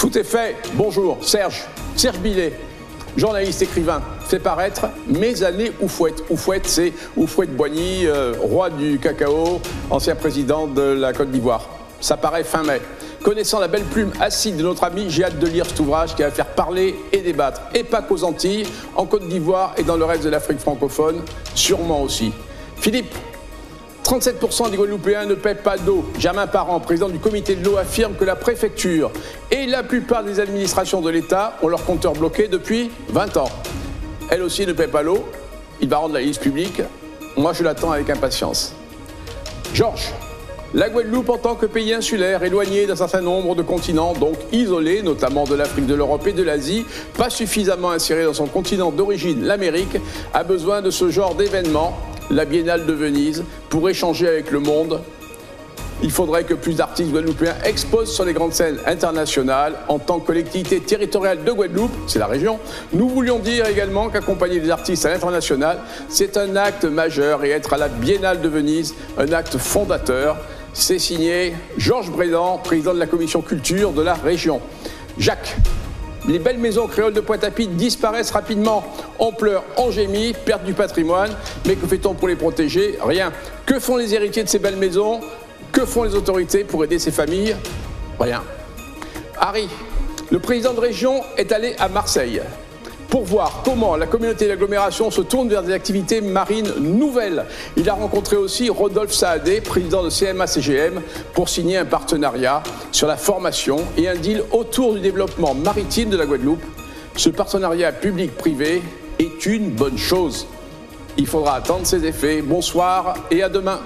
Tout est fait. Bonjour, Serge. Serge Billet, journaliste écrivain, fait paraître Mes années Oufouette. Oufouette, c'est Oufouette Boigny, euh, roi du cacao, ancien président de la Côte d'Ivoire. Ça paraît fin mai. Connaissant la belle plume acide de notre ami, j'ai hâte de lire cet ouvrage qui va faire parler et débattre. Et pas qu'aux Antilles, en Côte d'Ivoire et dans le reste de l'Afrique francophone, sûrement aussi. Philippe, 37% des Guadeloupéens ne paient pas d'eau. Germain Parent, président du comité de l'eau, affirme que la préfecture et la plupart des administrations de l'État ont leur compteur bloqué depuis 20 ans. Elle aussi ne paie pas l'eau. Il va rendre la liste publique. Moi, je l'attends avec impatience. Georges, la Guadeloupe en tant que pays insulaire, éloigné d'un certain nombre de continents, donc isolé, notamment de l'Afrique, de l'Europe et de l'Asie, pas suffisamment inséré dans son continent d'origine, l'Amérique, a besoin de ce genre d'événements la Biennale de Venise, pour échanger avec le monde. Il faudrait que plus d'artistes guadeloupéens exposent sur les grandes scènes internationales en tant que collectivité territoriale de Guadeloupe, c'est la région. Nous voulions dire également qu'accompagner les artistes à l'international, c'est un acte majeur et être à la Biennale de Venise, un acte fondateur. C'est signé Georges Brédan, président de la commission culture de la région. Jacques, les belles maisons créoles de Pointe-à-Pitre disparaissent rapidement. On pleure, on gémit, perte du patrimoine. Mais que fait-on pour les protéger? Rien. Que font les héritiers de ces belles maisons? Que font les autorités pour aider ces familles? Rien. Harry, le président de région est allé à Marseille pour voir comment la communauté d'agglomération se tourne vers des activités marines nouvelles. Il a rencontré aussi Rodolphe Saadé, président de CMA-CGM, pour signer un partenariat sur la formation et un deal autour du développement maritime de la Guadeloupe. Ce partenariat public-privé est une bonne chose. Il faudra attendre ses effets. Bonsoir et à demain.